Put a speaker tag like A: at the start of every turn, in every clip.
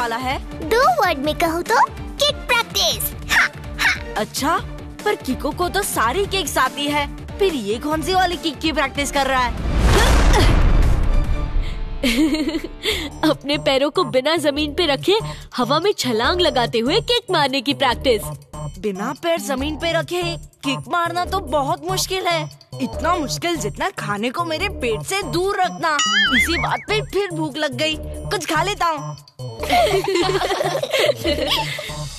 A: वाला है।
B: दो वर्ड में कहूँ तो किक प्रैक्टिस
A: अच्छा पर किको को तो सारी केक्स आती है। फिर ये कौन सी वाली किक की प्रैक्टिस कर रहा है?
C: अपने पैरों को बिना ज़मीन पे रखे हवा में छलांग लगाते हुए किक मारने की प्रैक्टिस
A: बिना पैर ज़मीन पे रखे किक मारना तो बहुत मुश्किल है। इतना मुश्किल जितना खाने को मेरे पेट से दूर रखना। इसी बात पे फिर भूख लग गई। कुछ खा लेता हूँ।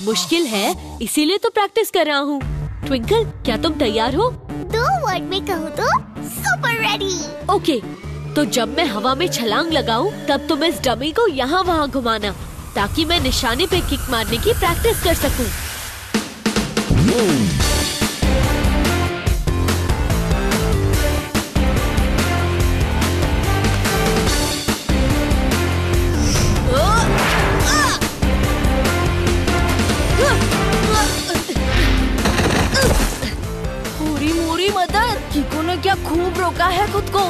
C: मुश्किल है इसीलिए तो प्रैक्टिस कर रहा हूँ। ट्विंकल क्या तुम तैयार हो?
B: दो वर्ड में कहूँ तो सुपर रेडी
C: ओके तो जब मैं हवा में छलांग लगाऊँ तब तुम इस डमी को यहाँ वहाँ घुमाना ताकि मैं निशाने पे किक मारने की प्रैक्टिस कर सकूँ।
A: खूब रोका है खुद को।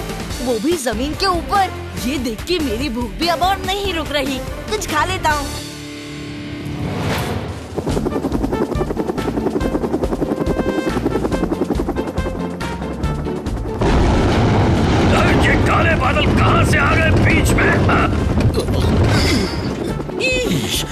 A: वो भी ज़मीन के ऊपर। ये देख के मेरी भूख भी अब और नहीं रुक रही। कुछ खा लेता हूँ।
D: काले बादल कहाँ से आ गए बीच में? हाँ?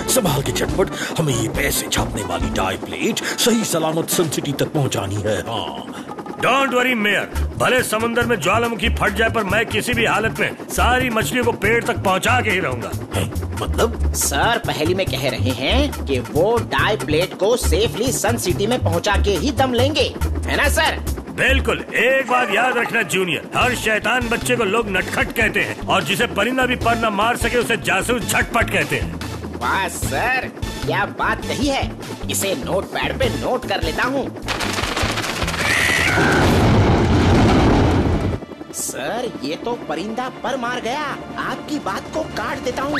E: संभाल के झटपट। हमें ये पैसे छापने वाली डाई प्लेट सही सलामत सन सिटी तक पहुंचानी है। हाँ।
D: डोंट वरी मेयर भले समुंदर में ज्वालामुखी फट जाए पर मैं किसी भी हालत में सारी मछलियों को पेड़ तक पहुँचा के ही रहूँगा।
E: है, मतलब?
F: सर पहली में कह रहे हैं कि वो डाई प्लेट को सेफली सन सिटी में पहुँचा के ही दम लेंगे। है ना सर
D: बिल्कुल। एक बात याद रखना जूनियर हर शैतान बच्चे को लोग नटखट कहते हैं और जिसे परिंदा भी पर न मार सके उसे जासूस झटपट कहते हैं।
F: वाह सर क्या बात कही है। इसे नोट पैड पे नोट कर लेता हूँ। सर ये तो परिंदा पर मार गया। आपकी बात को काट देता हूँ।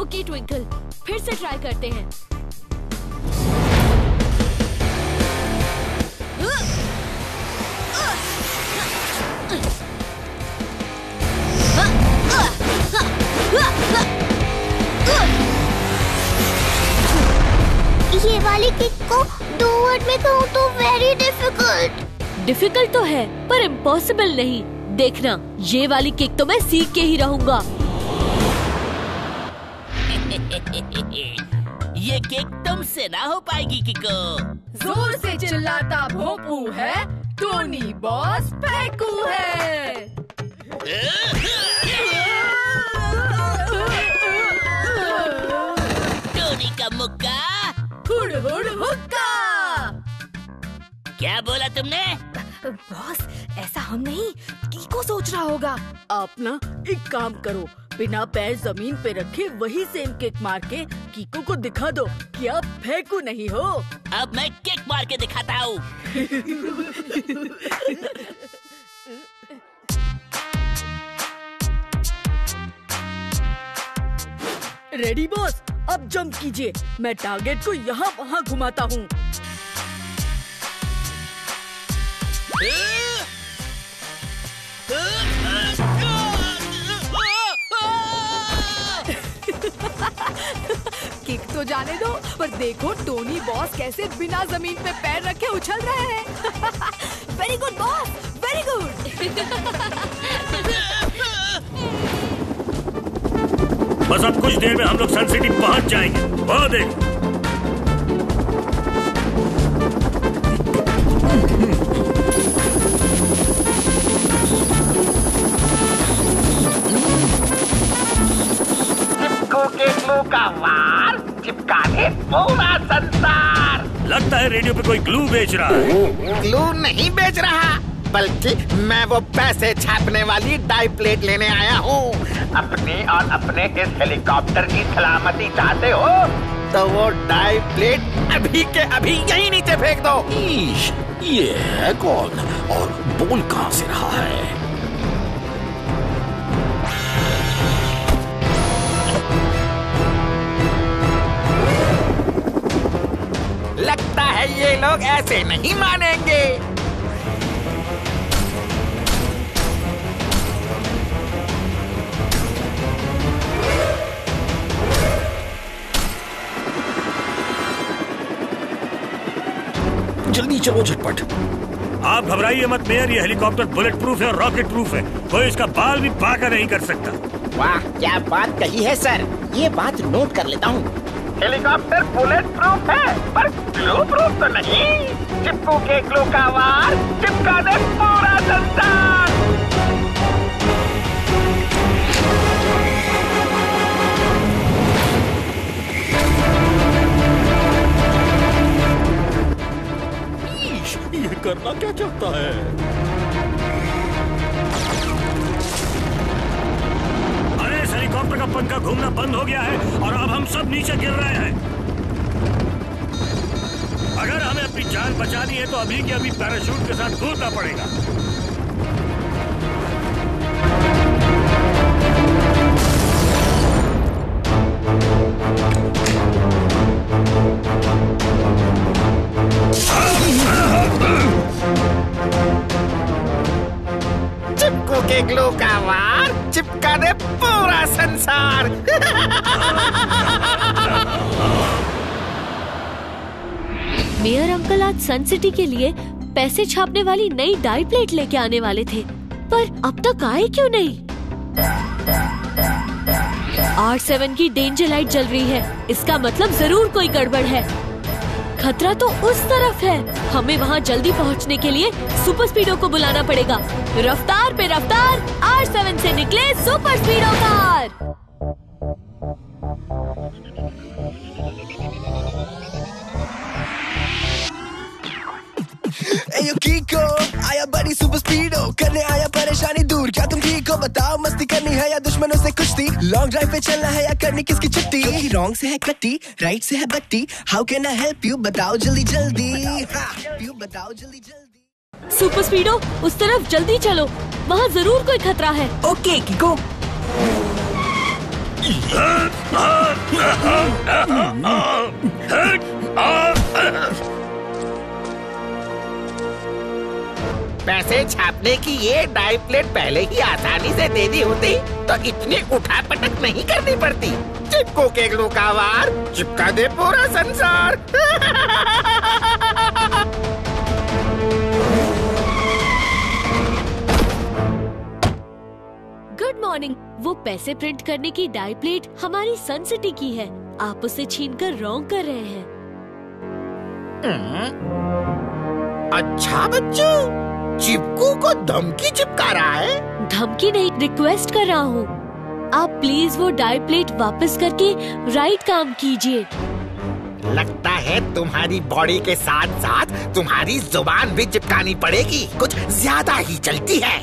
C: Okay Twinkle. फिर से ट्राई करते हैं।
B: ये वाली किक को दो वर्ड में कहूँ तो वेरी डिफ़िकल्ट
C: डिफ़िकल्ट तो है पर इम्पॉसिबल नहीं। देखना ये वाली किक तो मैं सीख के ही रहूँगा।
G: ये केक तुमसे ना हो पाएगी किको
H: ज़ोर से चिल्लाता भोपू है टोनी बॉस पैकू है।
G: क्या बोला तुमने?
H: बॉस ऐसा हम नहीं कीको सोच रहा होगा? आप ना एक काम करो बिना पैर ज़मीन पे रखे वही सेम किक मार के कीको को दिखा दो कि आप फेंकू नहीं हो।
G: अब मैं केक मार के दिखाता हूँ।
H: रेडी बॉस अब जंप कीजिए। मैं टारगेट को यहाँ वहाँ घुमाता हूँ। किक तो जाने दो, पर देखो टोनी बॉस कैसे बिना ज़मीन पे पैर रखे उछल रहे हैं। Very good boss very good
D: बस अब कुछ देर में हम लोग सन सिटी पहुँच जाएँगे। बहुत देख
I: का वार चिपका दे पूरा संसार।
D: लगता है रेडियो पे कोई ग्लू बेच रहा है।
I: ग्लू नहीं बेच रहा बल्कि मैं वो पैसे छापने वाली डाई प्लेट लेने आया हूँ। अपनी और अपने इस हेलीकॉप्टर की सलामती चाहते हो तो वो डाई प्लेट अभी के अभी यही नीचे फेंक दो।
E: ईश, ये है कौन? और बोल कहाँ से रहा है?
I: लगता है ये लोग ऐसे नहीं मानेंगे।
E: जल्दी चलो झटपट।
D: आप घबराइए मत मेयर ये हेलीकॉप्टर बुलेट प्रूफ है और रॉकेट प्रूफ है। कोई इसका बाल भी पाका नहीं कर सकता।
F: वाह क्या बात कही है सर। ये बात नोट कर लेता हूँ।
I: हेलीकॉप्टर बुलेट प्रूफ है, पर ग्लू प्रूफ तो नहीं। चिप्पू के ग्लू का वार चिपका दे पूरा संसार।
E: ये करना क्या चाहता है?
D: का पंखा घूमना बंद हो गया है और अब हम सब नीचे गिर रहे हैं। अगर हमें अपनी जान बचानी है तो अभी के अभी पैराशूट के साथ कूदना पड़ेगा।
I: चिपको के ग्लू का वार चिपका दे पूरा संसार।
C: मेयर अंकल आज सन सिटी के लिए पैसे छापने वाली नई डाई प्लेट लेके आने वाले थे, पर अब तक आए क्यों नहीं? आर सेवन की डेंजर लाइट जल रही है, इसका मतलब ज़रूर कोई गड़बड़ है। खतरा तो उस तरफ़ है। हमें वहाँ जल्दी पहुँचने के लिए सुपर स्पीडो को बुलाना पड़ेगा। रफ्तार पे रफ्तार आर सेवन ऐसी निकले सुपर स्पीडो कार।
J: एयो कीको आया बड़ी सुपर स्पीडो करने आया परेशानी दूर। क्या तुम ठीक हो? बताओ मस्ती करनी है या दुश्मनों से कुश्ती? लॉन्ग ड्राइव पे चलना है या करनी किसकी छुट्टी? क्योंकि रॉन्ग से है कट्टी राइट से है बट्टी। How can I help you बताओ जल्दी जल्दी। यू बताओ जल्दी जल्दी।
C: सुपर स्पीडो उस तरफ़ जल्दी चलो। वहाँ ज़रूर कोई खतरा है।
J: ओके कीको
I: पैसे छापने की ये डाई प्लेट पहले ही आसानी से दे दी होती तो इतनी उठा पटक नहीं करनी पड़ती। चिपको के ग्लू का वार चिपका दे पूरा संसार।
C: गुड मॉर्निंग वो पैसे प्रिंट करने की डाई प्लेट हमारी सन सिटी की है। आप उसे छीन कर रॉन्ग कर रहे हैं।
I: अच्छा बच्चों। चिपकू को धमकी चिपका रहा है?
C: धमकी नहीं रिक्वेस्ट कर रहा हूँ। आप प्लीज़ वो डाई प्लेट वापस करके राइट काम कीजिए।
I: लगता है तुम्हारी बॉडी के साथ साथ तुम्हारी ज़ुबान भी चिपकानी पड़ेगी। कुछ ज़्यादा ही चलती है।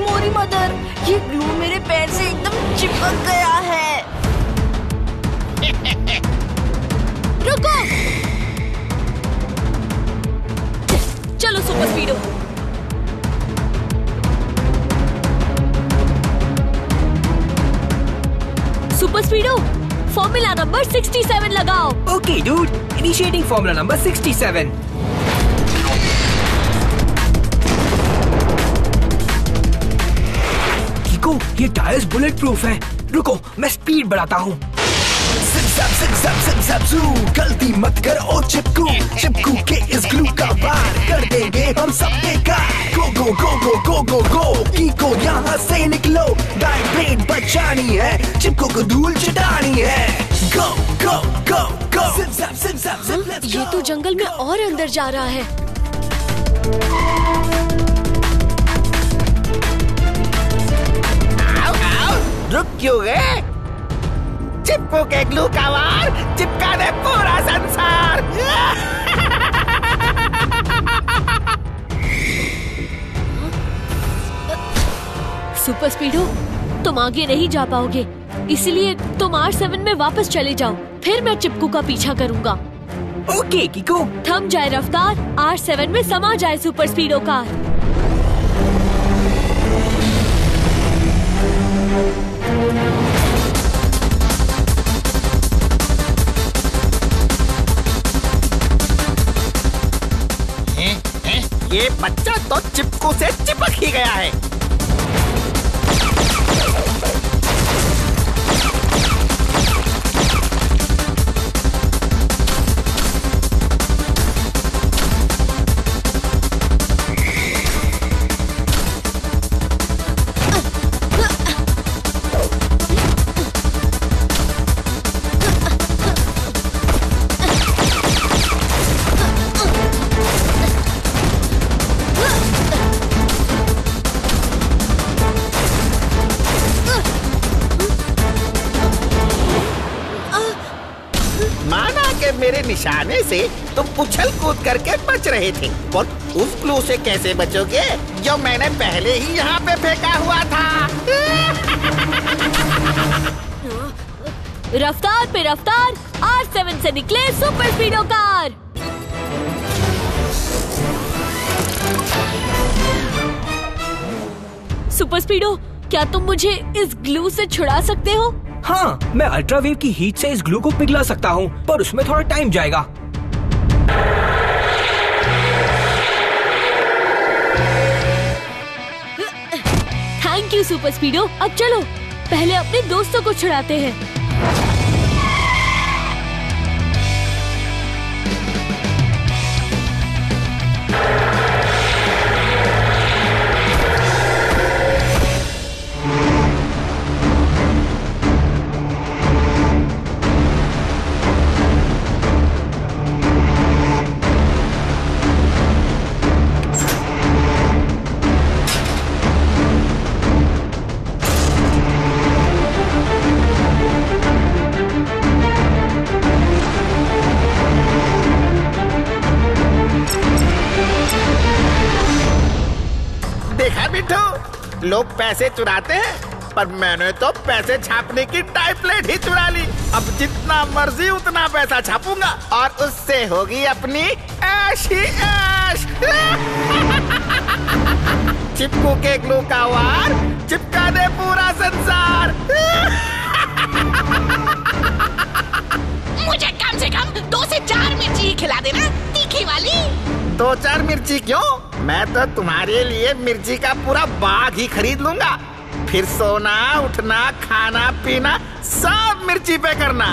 A: मोरी मदर ये ग्लू मेरे पैर से एकदम चिपक गया है।
C: रुको। चलो, Super Speedo. Super Speedo, formula number 67 लगाओ।
J: Okay, dude, initiating formula number 67 Kiko, ये टायर्स बुलेट प्रूफ है। रुको, मैं स्पीड बढ़ाता हूँ। Zip-zap, zip-zap, zip-zap, zoo. गलती मत कर ओ चिपकू चिपकू के इस ग्लू का वार कर देंगे हम सब बेकार। गो go go go go go गो कीको यहाँ से निकलो। डाई प्लेट बचानी है चिपकू को धूल चटानी है। Go go go go zip-zap, zip-zap, zip, let's
C: ये तो जंगल में और अंदर जा रहा है।
I: आओ आओ। रुक क्यों गए? चिपकू के ग्लू का वार चिपका दे पूरा संसार।
C: सुपर स्पीडो तुम आगे नहीं जा पाओगे। इसलिए तुम आर सेवन में वापस चले जाओ फिर मैं चिपकू का पीछा करूँगा।
J: Okay Kiko.
C: थम जाए रफ्तार आर सेवन में समा जाए सुपर स्पीडो कार।
I: ये बच्चा तो चिपकू से चिपक ही गया है। रहे थे। और उस क्लू से कैसे बचोगे? जो मैंने पहले ही यहाँ पे फेंका हुआ था।
C: रफ्तार पे रफ्तार आर सेवन से निकले Super Speedo car Super Speedo क्या तुम मुझे इस ग्लू से छुड़ा सकते हो?
J: हाँ मैं अल्ट्रावेव की हीट से इस ग्लू को पिघला सकता हूँ पर उसमें थोड़ा टाइम जाएगा।
C: Thank you Super Speedo. अब चलो पहले अपने दोस्तों को छुड़ाते हैं।
I: लोग पैसे चुराते हैं पर मैंने तो पैसे छापने की टाइपलेट ही चुरा ली। अब जितना मर्ज़ी उतना पैसा छापूँगा और उससे होगी अपनी ऐश ही ऐश। चिपकू के ग्लू का वार चिपका दे पूरा संसार।
G: मुझे कम से कम दो से चार मिर्ची खिला देना तीखी वाली।
I: दो चार मिर्ची क्यों? मैं तो तुम्हारे लिए मिर्ची का पूरा बाग ही खरीद लूँगा। फिर सोना उठना खाना पीना सब मिर्ची पे करना।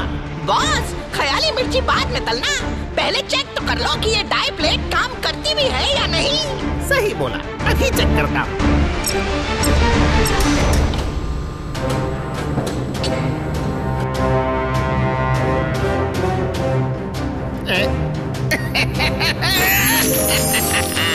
G: बॉस ख्याली मिर्ची बाद में तलना। पहले चेक तो कर लो कि ये डाई प्लेट काम करती भी है या नहीं।
I: सही बोला अभी चेक करता हूँ।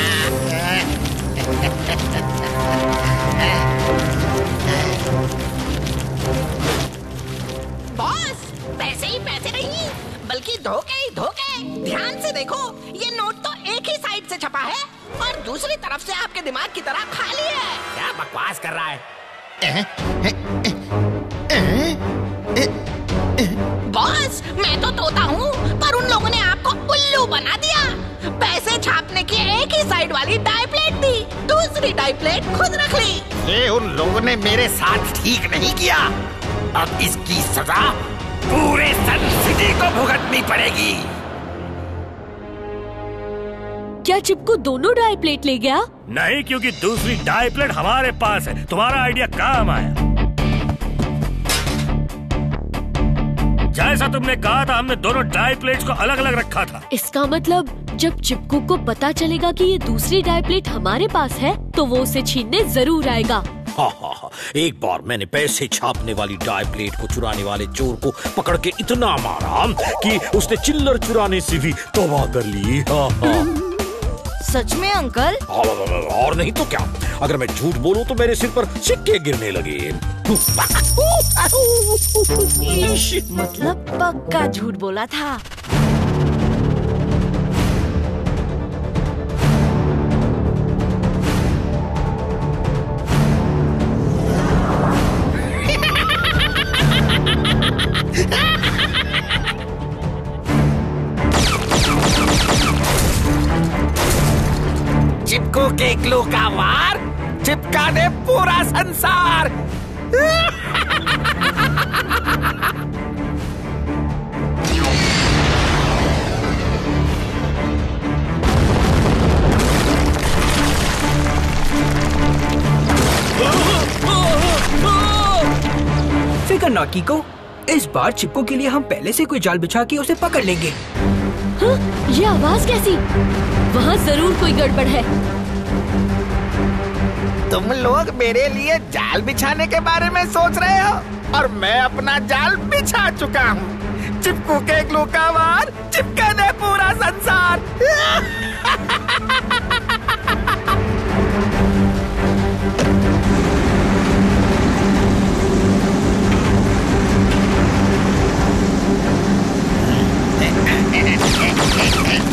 G: बॉस पैसे ही पैसे नहीं बल्कि धोखे ही धोखे। ध्यान से देखो ये नोट तो एक ही साइड से छपा है और दूसरी तरफ़ से आपके दिमाग की तरह खाली है।
I: क्या बकवास कर रहा है?
G: बॉस मैं तो तोता हूँ पर उन लोगों ने आपको उल्लू बना दिया। पैसे छापने की एक ही साइड वाली थी दूसरी टाइप प्लेट खुद रख ली।
I: ये उन लोगों ने मेरे साथ ठीक नहीं किया। अब इसकी सजा पूरे सन सिटी को भुगतनी पड़ेगी।
C: क्या चिपकू दोनों डाई प्लेट ले गया?
D: नहीं क्योंकि दूसरी डाई प्लेट हमारे पास है। तुम्हारा आइडिया काम आया। जैसा तुमने कहा था हमने दोनों डाई प्लेट्स को अलग अलग रखा था।
C: इसका मतलब जब चिपकू को पता चलेगा कि ये दूसरी डाई प्लेट हमारे पास है तो वो उसे छीनने ज़रूर आएगा।
E: हाँ हाँ हाँ। एक बार मैंने पैसे छापने वाली डाई प्लेट को चुराने वाले चोर को पकड़ के इतना मारा कि उसने चिल्लर चुराने से भी तबाह कर ली। हाँ हाँ।
A: सच में अंकल?
E: और नहीं तो क्या? अगर मैं झूठ बोलूँ तो मेरे सिर पर सिक्के गिरने लगे।
A: मतलब पक्का झूठ बोला था।
I: चिपकू का वार चिपका दे पूरा संसार।
J: फिकर करना कीको इस बार चिपको के लिए हम पहले से कोई जाल बिछा के उसे पकड़ लेंगे।
C: हाँ, ये आवाज़ कैसी? वहाँ ज़रूर कोई गड़बड़ है।
I: तुम लोग मेरे लिए जाल बिछाने के बारे में सोच रहे हो? और मैं अपना जाल बिछा चुका हूँ। चिपकू के ग्लू का वार, चिपका दे पूरा संसार।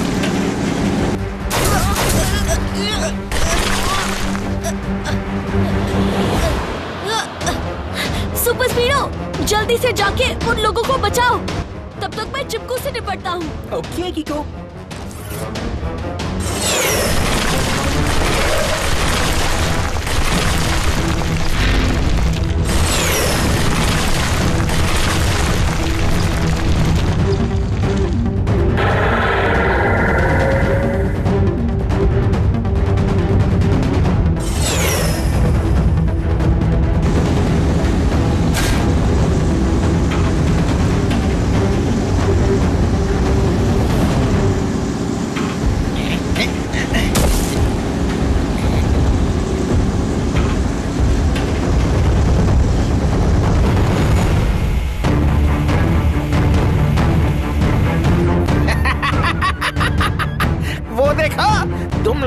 C: सुपर स्पीडो, जल्दी से जाके उन लोगों को बचाओ। तब तक मैं चिपकू से निपटता हूँ।
J: ओके कीको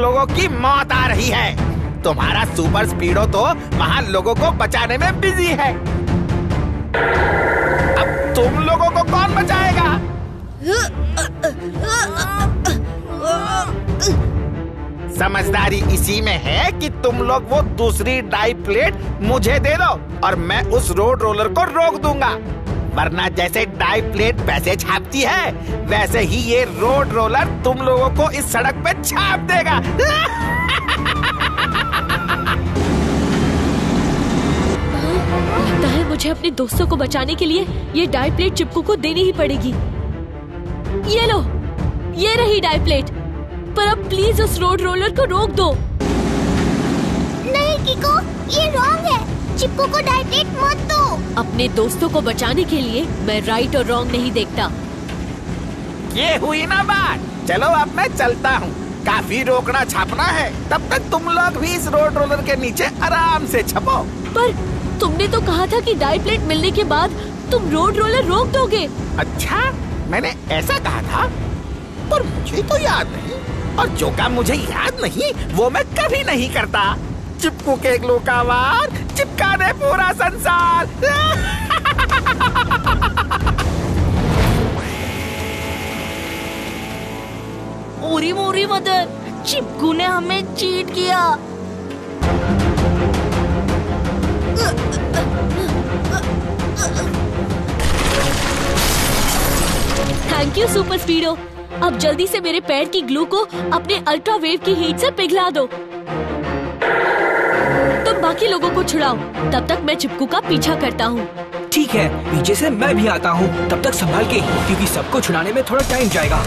I: लोगों की मौत आ रही है। तुम्हारा सुपर स्पीडो तो वहाँ लोगों को बचाने में बिज़ी है। अब तुम लोगों को कौन बचाएगा? समझदारी इसी में है कि तुम लोग वो दूसरी डाई प्लेट मुझे दे दो और मैं उस रोड रोलर को रोक दूँगा। वरना जैसे डाई प्लेट पैसे छापती है। वैसे ही ये रोड रोलर तुम लोगों को इस सड़क पे छाप देगा।
C: लगता है मुझे अपने दोस्तों को बचाने के लिए ये डाई प्लेट चिपकू को देनी ही पड़ेगी। ये लो ये रही डाई प्लेट। पर अब प्लीज़ उस रोड रोलर को रोक दो।
B: नहीं किको ये रॉन्ग है। चिप्पू को डायरेक्ट मत दो।
C: अपने दोस्तों को बचाने के लिए मैं राइट और रॉन्ग नहीं देखता।
I: ये हुई ना बात। चलो अब मैं चलता हूँ। काफ़ी रोकना छापना है। तब तक तुम लोग भी इस रोड रोलर के नीचे आराम से छपो।
C: पर तुमने तो कहा था कि डाई प्लेट मिलने के बाद तुम रोड रोलर रोक दोगे।
I: अच्छा मैंने ऐसा कहा था? पर मुझे तो याद नहीं। और जो काम मुझे याद नहीं वो मैं कभी नहीं करता। चिपकू के ग्लू का वार चिपका दे पूरा संसार।
A: ओरी मोरी मदर, चिपकू ने हमें चीट किया।
C: थैंक यू सुपर स्पीडो अब जल्दी से मेरे पैर की ग्लू को अपने अल्ट्रा वेव की हीट से पिघला दो। बाकी लोगों को छुड़ाओ तब तक मैं चिपकू का पीछा करता हूँ।
J: ठीक है, पीछे से मैं भी आता हूँ, तब तक संभाल के, क्योंकि सबको छुड़ाने में थोड़ा टाइम जाएगा।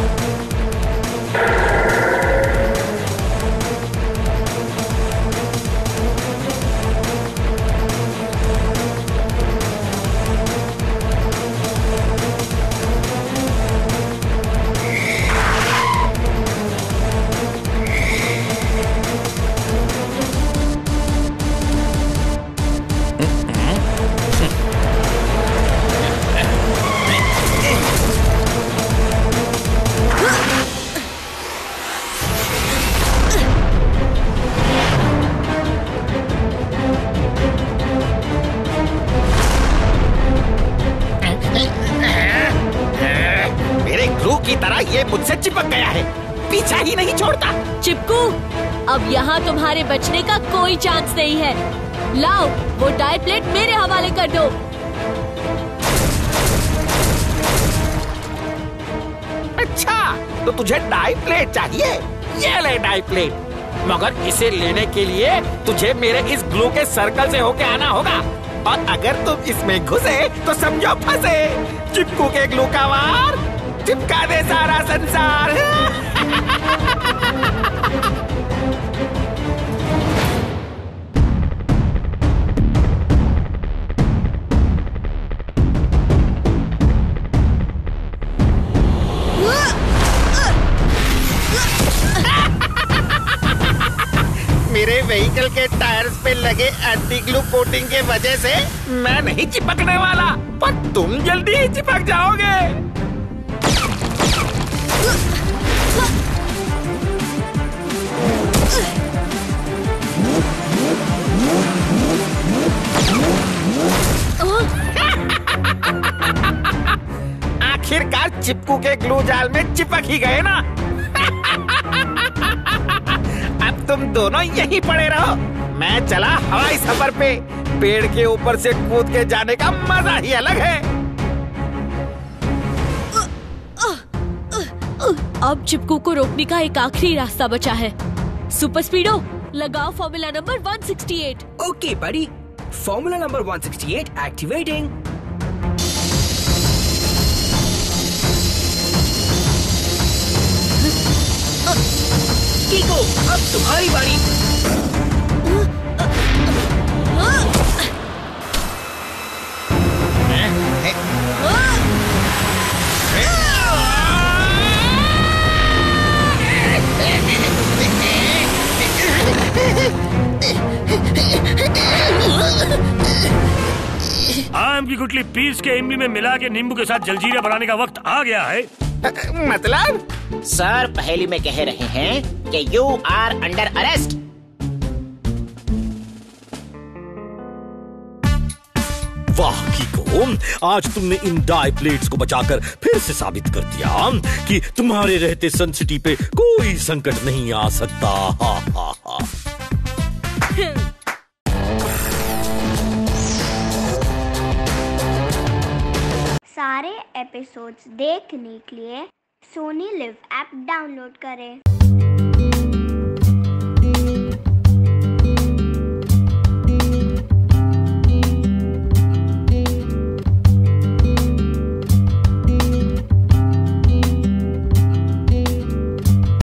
C: प्लेट मेरे हवाले कर दो।
I: अच्छा तो तुझे डाई प्लेट चाहिए। ये ले डाई प्लेट। मगर इसे लेने के लिए तुझे मेरे इस ग्लू के सर्कल से होके आना होगा। और अगर तुम इसमें घुसे तो समझो फंसे। चिपकू के ग्लू का वार, चिपका दे सारा संसार। मेरे टायर्स पे लगे एंटी ग्लू कोटिंग के वजह से मैं नहीं चिपकने वाला, पर तुम जल्दी ही चिपक जाओगे। आखिरकार चिपकू के ग्लू जाल में चिपक ही गए ना। तुम दोनों यहीं पड़े रहो। मैं चला हवाई सफ़र पे। पेड़ के ऊपर से कूद के जाने का मज़ा ही अलग है।
C: अब चिपकू को रोकने का एक आखिरी रास्ता बचा है। सुपर स्पीडो लगाओ फॉर्मूला नंबर 168
J: ओके बड़ी। Formula number 168 activating. कीको अब तुम्हारी बारी।
D: आम की गुटली पीस के इमली में मिला के नींबू के साथ जलजीरा बनाने का वक्त आ गया है।
I: मतलब?
F: सर पहेली में कह रहे हैं कि यू आर अंडर अरेस्ट
E: वाह कीको। आज तुमने इन डाई प्लेट्स को बचाकर फिर से साबित कर दिया कि तुम्हारे रहते सन सिटी पे कोई संकट नहीं आ सकता। हा हा हा।
B: सारे एपिसोड्स देखने के लिए सोनी लिव ऐप डाउनलोड करें।